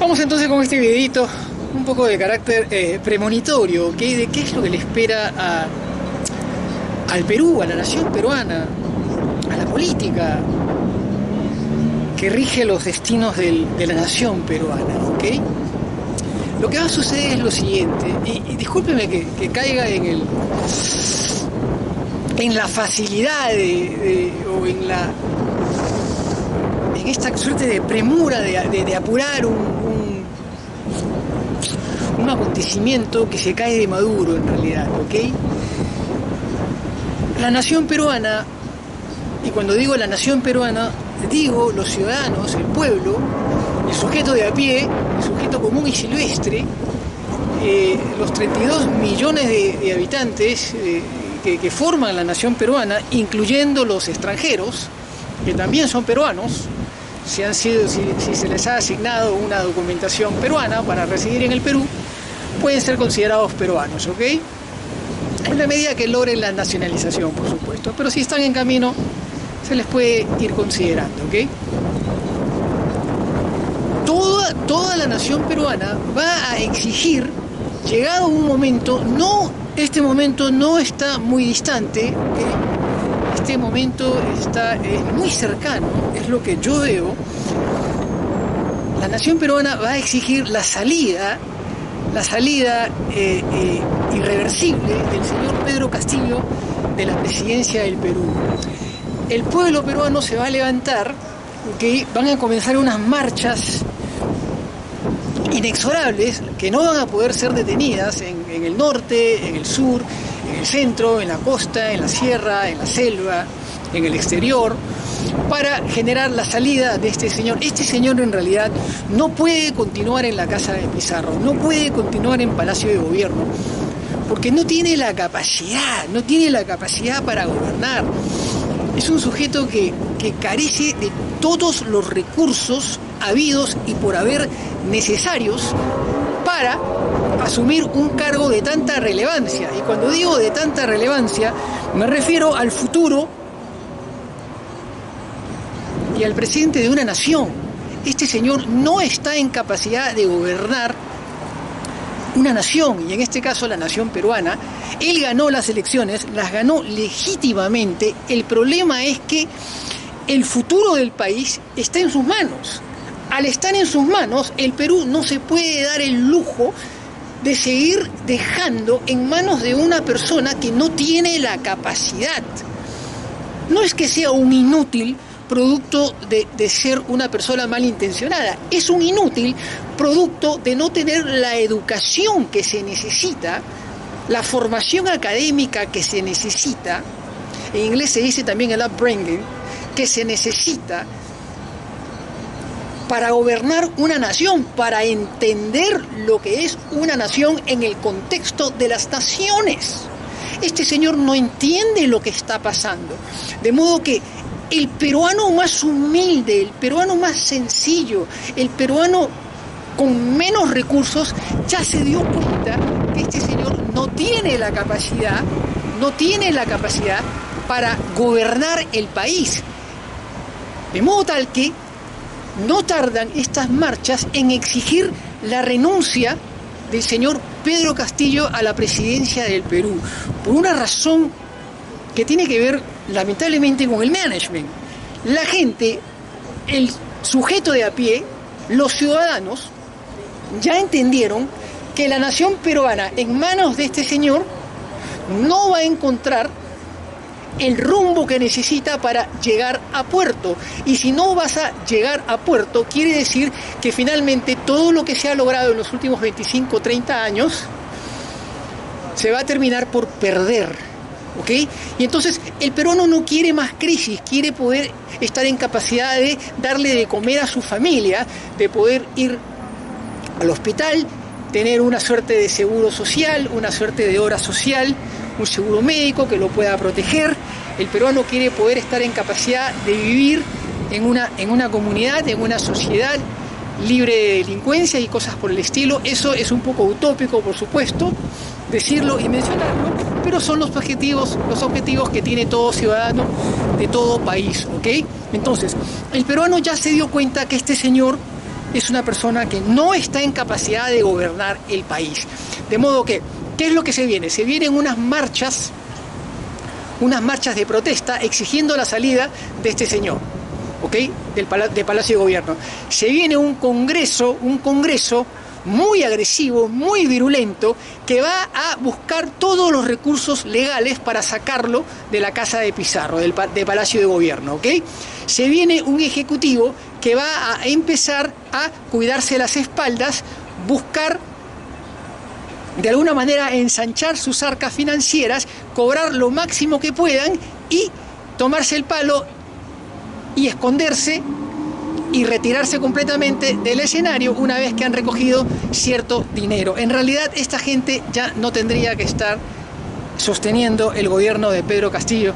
Vamos entonces con este videito, un poco de carácter eh, premonitorio, ¿okay? de qué es lo que le espera a, al Perú, a la nación peruana, a la política que rige los destinos de la nación peruana. ¿ok? Lo que va a suceder es lo siguiente, y, discúlpeme que, caiga en el en la facilidad o en la esta suerte de premura de, apurar un, un, acontecimiento que se cae de maduro en realidad, ¿ok? La nación peruana, y cuando digo la nación peruana, digo los ciudadanos, el pueblo, el sujeto de a pie, el sujeto común y silvestre, eh, los 32 millones de, habitantes eh, que forman la nación peruana, incluyendo los extranjeros, que también son peruanos, si, han sido, si, se les ha asignado una documentación peruana para residir en el Perú, pueden ser considerados peruanos, ¿ok? En la medida que logren la nacionalización, por supuesto. Pero si están en camino, se les puede ir considerando, ¿ok? Toda, toda la nación peruana va a exigir, llegado un momento, no, este momento no está muy distante, ¿ok? Este momento está es muy cercano, es lo que yo veo. La nación peruana va a exigir la salida, la salida eh, eh, irreversible del señor Pedro Castillo de la presidencia del Perú. El pueblo peruano se va a levantar, ¿ok? van a comenzar unas marchas inexorables que no van a poder ser detenidas en, el norte, en el sur, el centro, en la costa, en la sierra, en la selva, en el exterior, para generar la salida de este señor. Este señor en realidad no puede continuar en la casa de Pizarro, no puede continuar en Palacio de Gobierno, porque no tiene la capacidad, no tiene la capacidad para gobernar. Es un sujeto que, que carece de todos los recursos habidos y por haber necesarios para asumir un cargo de tanta relevancia. Y cuando digo de tanta relevancia, me refiero al futuro y al presidente de una nación. Este señor no está en capacidad de gobernar una nación, y en este caso la nación peruana. Él ganó las elecciones, las ganó legítimamente. El problema es que el futuro del país está en sus manos. Al estar en sus manos, el Perú no se puede dar el lujo de seguir dejando en manos de una persona que no tiene la capacidad. No es que sea un inútil producto de, de, ser una persona malintencionada, es un inútil producto de no tener la educación que se necesita, la formación académica que se necesita, en inglés se dice también el upbringing, que se necesita para gobernar una nación, para entender lo que es una nación en el contexto de las naciones. Este señor no entiende lo que está pasando. De modo que el peruano más humilde, el peruano más sencillo, el peruano con menos recursos, ya se dio cuenta que este señor no tiene la capacidad, no tiene la capacidad para gobernar el país. De modo tal que no tardan estas marchas en exigir la renuncia del señor Pedro Castillo a la presidencia del Perú, por una razón que tiene que ver lamentablemente con el management. La gente, el sujeto de a pie, los ciudadanos, ya entendieron que la nación peruana en manos de este señor no va a encontrar el rumbo que necesita para llegar a puerto. Y si no vas a llegar a puerto, quiere decir que finalmente todo lo que se ha logrado en los últimos 25 30 años se va a terminar por perder. ¿Ok? Y entonces el peruano no quiere más crisis, quiere poder estar en capacidad de darle de comer a su familia, de poder ir al hospital, tener una suerte de seguro social, una suerte de hora social, un seguro médico que lo pueda proteger. El peruano quiere poder estar en capacidad de vivir en una, en una comunidad, en una sociedad libre de delincuencia y cosas por el estilo. Eso es un poco utópico, por supuesto, decirlo y mencionarlo, pero son los objetivos, los objetivos que tiene todo ciudadano de todo país, ¿ok? Entonces, el peruano ya se dio cuenta que este señor es una persona que no está en capacidad de gobernar el país. De modo que, ¿qué es lo que se viene? Se vienen unas marchas, unas marchas de protesta exigiendo la salida de este señor. ¿ok? Del, del Palacio de Gobierno. Se viene un congreso, un congreso muy agresivo, muy virulento, que va a buscar todos los recursos legales para sacarlo de la casa de Pizarro, del Palacio de Gobierno, ¿ok? Se viene un ejecutivo que va a empezar a cuidarse las espaldas, buscar de alguna manera ensanchar sus arcas financieras, cobrar lo máximo que puedan y tomarse el palo y esconderse y retirarse completamente del escenario una vez que han recogido cierto dinero. En realidad esta gente ya no tendría que estar sosteniendo el gobierno de Pedro Castillo.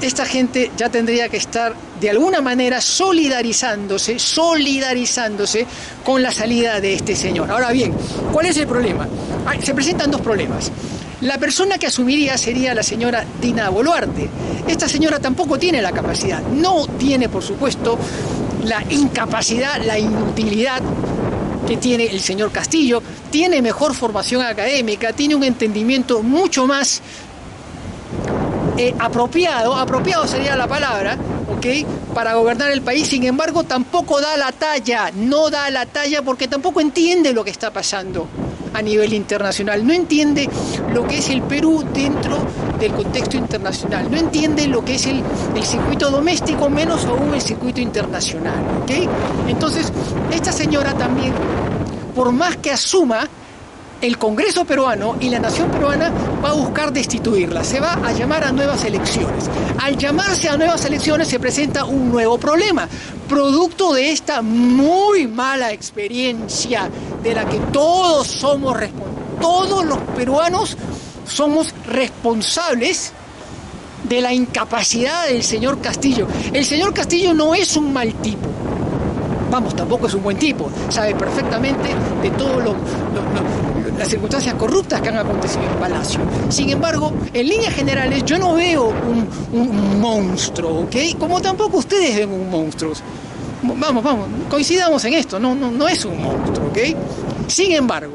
Esta gente ya tendría que estar de alguna manera solidarizándose, solidarizándose con la salida de este señor. Ahora bien, ¿cuál es el problema? Se presentan dos problemas. La persona que asumiría sería la señora Dina Boluarte. Esta señora tampoco tiene la capacidad, no tiene, por supuesto, la incapacidad, la inutilidad que tiene el señor Castillo, tiene mejor formación académica, tiene un entendimiento mucho más eh, apropiado, apropiado sería la palabra, ¿ok? Para gobernar el país, sin embargo, tampoco da la talla, no da la talla porque tampoco entiende lo que está pasando a nivel internacional, no entiende lo que es el Perú dentro del contexto internacional, no entiende lo que es el, circuito doméstico, menos aún el circuito internacional. ¿okay? Entonces, esta señora también, por más que asuma el Congreso peruano y la nación peruana va a buscar destituirla, se va a llamar a nuevas elecciones. Al llamarse a nuevas elecciones se presenta un nuevo problema, producto de esta muy mala experiencia de la que todos somos responsables, todos los peruanos somos responsables de la incapacidad del señor Castillo. El señor Castillo no es un mal tipo. Vamos, tampoco es un buen tipo. Sabe perfectamente de todo lo las circunstancias corruptas que han acontecido en Palacio. Sin embargo, en líneas generales yo no veo un, monstruo, ¿ok? Como tampoco ustedes ven un monstruo. Vamos, vamos, coincidamos en esto, no, no, no es un monstruo, ¿ok? Sin embargo,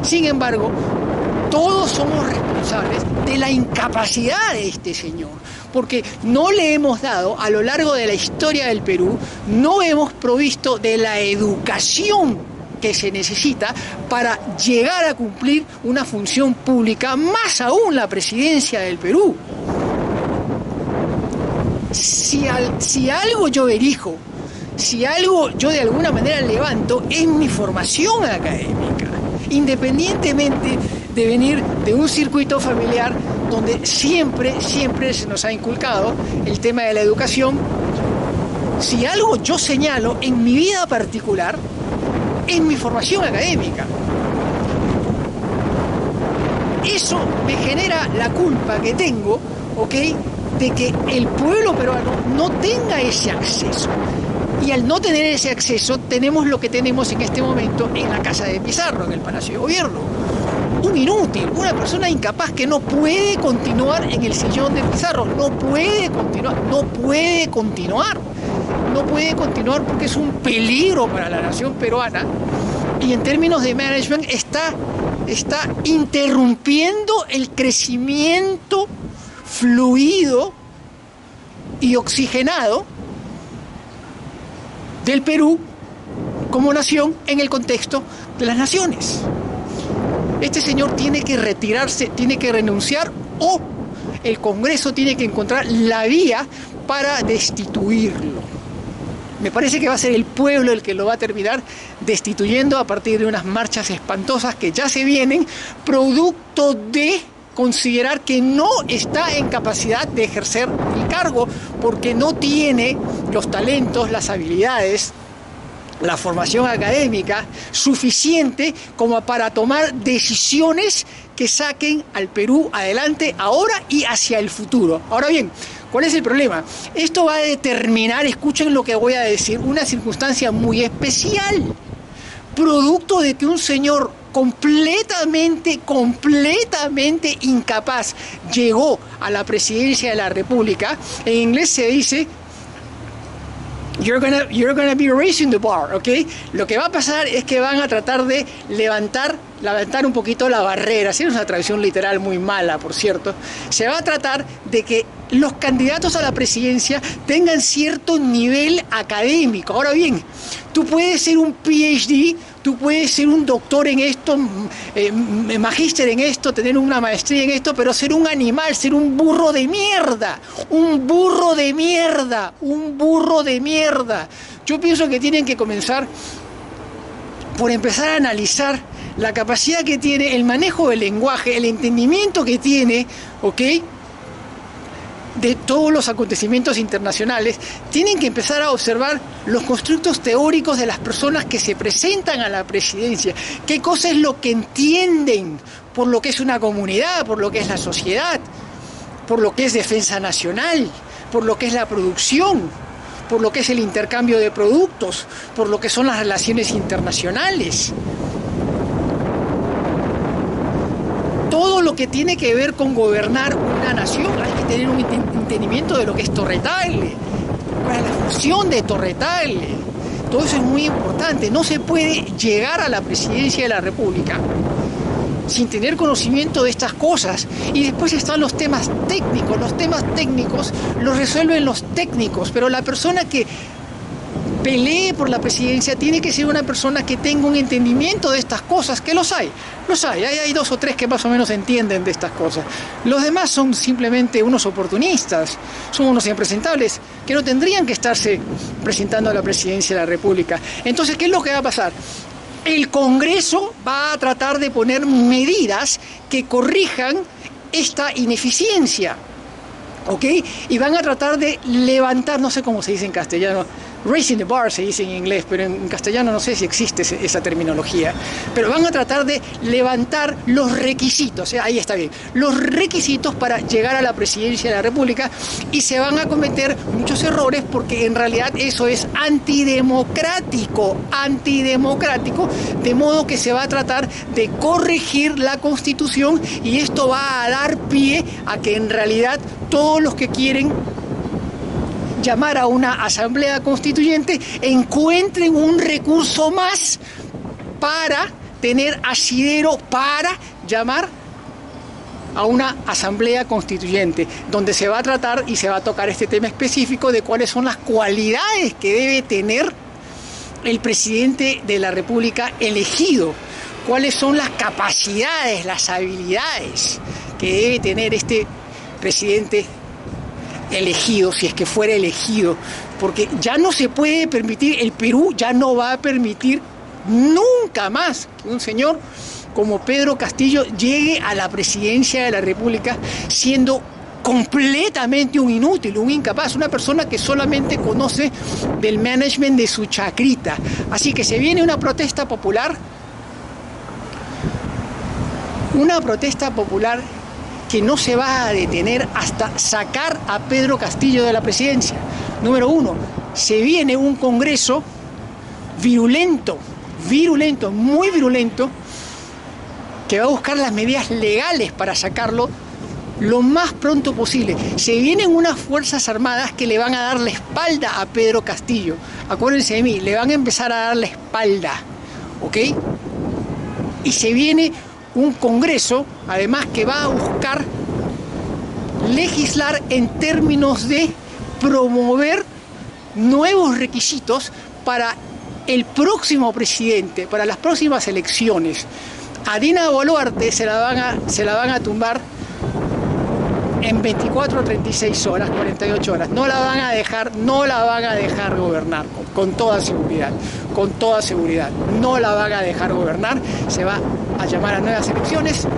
sin embargo, todos somos responsables de la incapacidad de este señor, porque no le hemos dado a lo largo de la historia del Perú, no hemos provisto de la educación que se necesita para llegar a cumplir una función pública, más aún la presidencia del Perú. Si, algo yo erijo, si algo yo de alguna manera levanto, es mi formación académica, independientemente de venir de un circuito familiar donde siempre, siempre se nos ha inculcado el tema de la educación. Si algo yo señalo en mi vida particular, en mi formación académica. Eso me genera la culpa que tengo, ¿ok? De que el pueblo peruano no tenga ese acceso. Y al no tener ese acceso, tenemos lo que tenemos en este momento en la casa de Pizarro, en el Palacio de Gobierno. Un inútil, una persona incapaz que no puede continuar en el sillón de Pizarro, no puede continuar, no puede continuar no puede continuar porque es un peligro para la nación peruana y en términos de management está, está interrumpiendo el crecimiento fluido y oxigenado del Perú como nación en el contexto de las naciones. Este señor tiene que retirarse, tiene que renunciar o el Congreso tiene que encontrar la vía para destituirlo. Me parece que va a ser el pueblo el que lo va a terminar destituyendo a partir de unas marchas espantosas que ya se vienen, producto de considerar que no está en capacidad de ejercer el cargo porque no tiene los talentos, las habilidades, la formación académica suficiente como para tomar decisiones que saquen al Perú adelante ahora y hacia el futuro. Ahora bien, ¿Cuál es el problema? Esto va a determinar, escuchen lo que voy a decir, una circunstancia muy especial, producto de que un señor completamente, completamente incapaz llegó a la presidencia de la República. En inglés se dice You're gonna, you're gonna be raising the bar, ¿ok? Lo que va a pasar es que van a tratar de levantar, levantar un poquito la barrera. Si es una traducción literal muy mala, por cierto. Se va a tratar de que los candidatos a la presidencia tengan cierto nivel académico. Ahora bien, tú puedes ser un PhD, tú puedes ser un doctor en esto, eh, magíster en esto, tener una maestría en esto, pero ser un animal, ser un burro de mierda, un burro de mierda, un burro de mierda. Yo pienso que tienen que comenzar por empezar a analizar la capacidad que tiene, el manejo del lenguaje, el entendimiento que tiene, ¿ok? De todos los acontecimientos internacionales, tienen que empezar a observar los constructos teóricos de las personas que se presentan a la presidencia, qué cosa es lo que entienden por lo que es una comunidad, por lo que es la sociedad, por lo que es defensa nacional, por lo que es la producción, por lo que es el intercambio de productos, por lo que son las relaciones internacionales. Todo lo que tiene que ver con gobernar una nación, hay que tener un entendimiento de lo que es Torretale, cuál es la función de Torretale. Todo eso es muy importante. No se puede llegar a la presidencia de la República sin tener conocimiento de estas cosas. Y después están los temas técnicos. Los temas técnicos los resuelven los técnicos, pero la persona que pelee por la presidencia tiene que ser una persona que tenga un entendimiento de estas cosas, que los hay, los hay, hay, dos o tres que más o menos entienden de estas cosas. Los demás son simplemente unos oportunistas, son unos impresentables que no tendrían que estarse presentando a la presidencia de la República. Entonces, ¿qué es lo que va a pasar? El Congreso va a tratar de poner medidas que corrijan esta ineficiencia. ¿Ok? Y van a tratar de levantar, no sé cómo se dice en castellano, Raising the bar se dice en inglés, pero en castellano no sé si existe esa terminología. Pero van a tratar de levantar los requisitos, ¿eh? ahí está bien, los requisitos para llegar a la presidencia de la República y se van a cometer muchos errores porque en realidad eso es antidemocrático, antidemocrático, de modo que se va a tratar de corregir la constitución y esto va a dar pie a que en realidad todos los que quieren llamar a una asamblea constituyente encuentren un recurso más para tener asidero para llamar a una asamblea constituyente, donde se va a tratar y se va a tocar este tema específico de cuáles son las cualidades que debe tener el presidente de la República elegido, cuáles son las capacidades, las habilidades que debe tener este presidente elegido, si es que fuera elegido, porque ya no se puede permitir, el Perú ya no va a permitir nunca más que un señor como Pedro Castillo llegue a la presidencia de la República siendo completamente un inútil, un incapaz, una persona que solamente conoce del management de su chacrita. Así que se viene una protesta popular, una protesta popular que no se va a detener hasta sacar a Pedro Castillo de la presidencia. Número uno, se viene un Congreso virulento, virulento, muy virulento, que va a buscar las medidas legales para sacarlo lo más pronto posible. Se vienen unas Fuerzas Armadas que le van a dar la espalda a Pedro Castillo. Acuérdense de mí, le van a empezar a dar la espalda. ¿Ok? Y se viene un Congreso, además, que va a buscar legislar en términos de promover nuevos requisitos para el próximo presidente, para las próximas elecciones. A Dina Boluarte se la van a, se la van a tumbar en 24 36 horas, 48 horas. No la van a dejar, no la van a dejar gobernar, con, toda seguridad, con toda seguridad. No la van a dejar gobernar, se va a llamar a nuevas elecciones,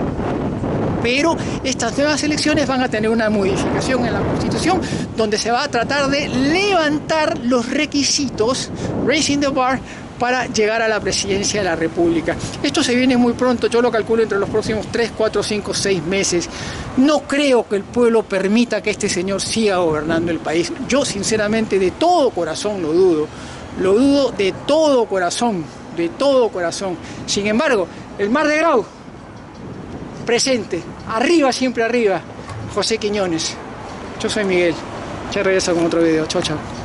pero estas nuevas elecciones van a tener una modificación en la Constitución donde se va a tratar de levantar los requisitos, raising the bar, para llegar a la presidencia de la República. Esto se viene muy pronto, yo lo calculo entre los próximos 3, 4, 5, 6 meses. No creo que el pueblo permita que este señor siga gobernando el país. Yo sinceramente de todo corazón lo dudo. Lo dudo de todo corazón, de todo corazón. Sin embargo, el Mar de Grau, presente, arriba, siempre arriba. José Quiñones. Yo soy Miguel. Ya regreso con otro video. Chao, chao.